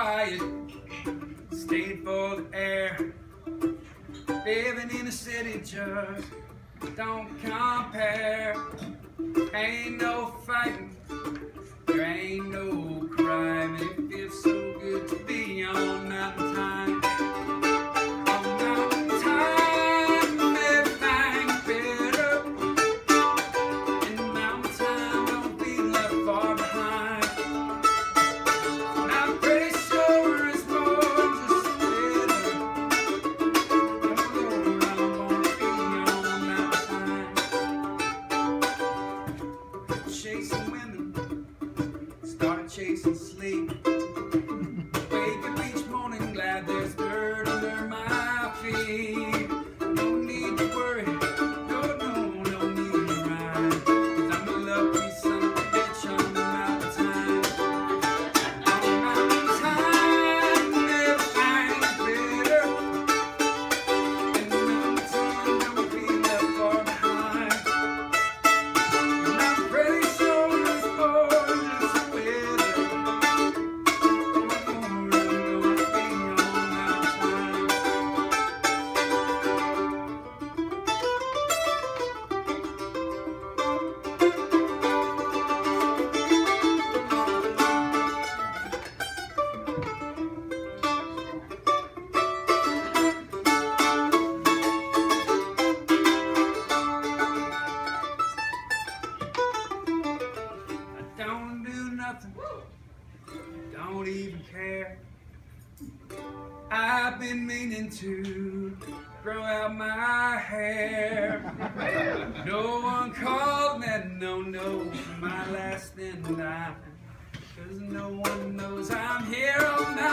quiet, stayed for the air. Living in a city just don't compare. Ain't no fighting, there ain't no crime. It feels so good to be on mountain time. Started sleep. Nothing, don't even care. I've been meaning to grow out my hair. No one called that no no my last and dime. Cause no one knows I'm here mountain time.